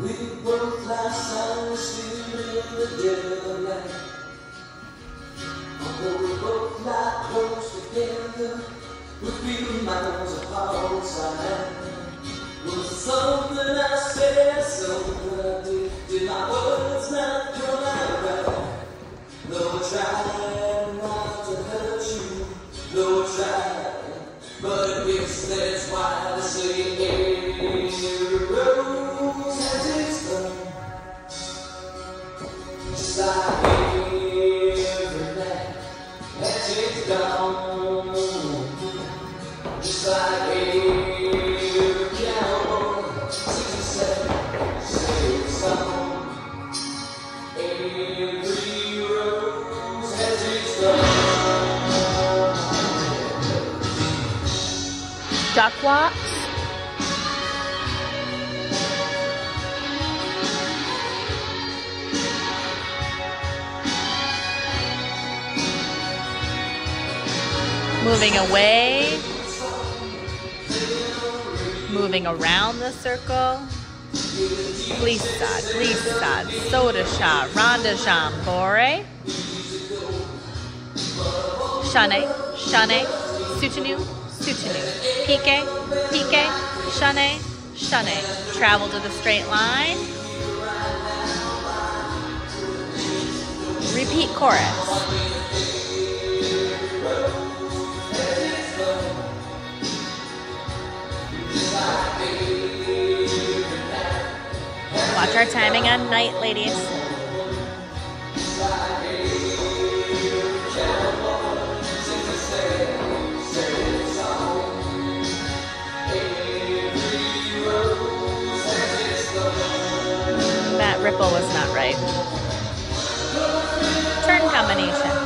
We both lie silent, sleeping in the dead of the night. Although we both lie close together, we feel miles apart inside. Was something I said, something I did, did my words not come out right? Though I tried not to hurt you, though I tried, but I guess that's why they say every Duck walks. Moving away. Moving around the circle. Glissade, glissade, saut de chat, ronda jambore. Chaîné, chaîné, soutenu, soutenu. Pique, pique, chaîné, chaîné. Travel to the straight line. Repeat chorus. Watch our timing on night, ladies. That ripple was not right. Turn combination.